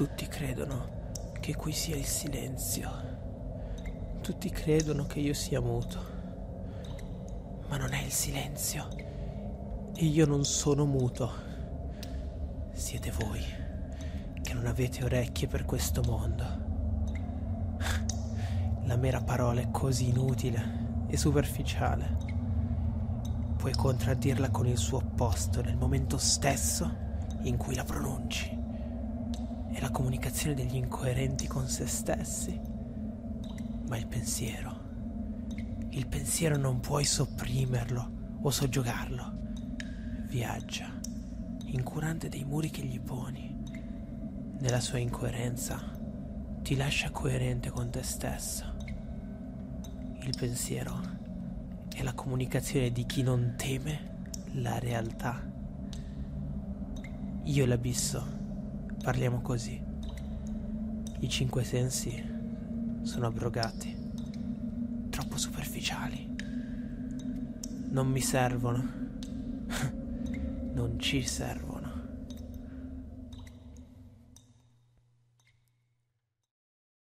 Tutti credono che qui sia il silenzio. Tutti credono che io sia muto. Ma non è il silenzio. E io non sono muto. Siete voi che non avete orecchie per questo mondo. La mera parola è così inutile e superficiale. Puoi contraddirla con il suo opposto nel momento stesso in cui la pronunci. È la comunicazione degli incoerenti con se stessi. Ma il pensiero, il pensiero non puoi sopprimerlo o soggiogarlo. Viaggia, incurante dei muri che gli poni. Nella sua incoerenza ti lascia coerente con te stesso. Il pensiero è la comunicazione di chi non teme la realtà. Io l'abisso parliamo così. I cinque sensi sono abrogati, troppo superficiali. Non mi servono, non ci servono.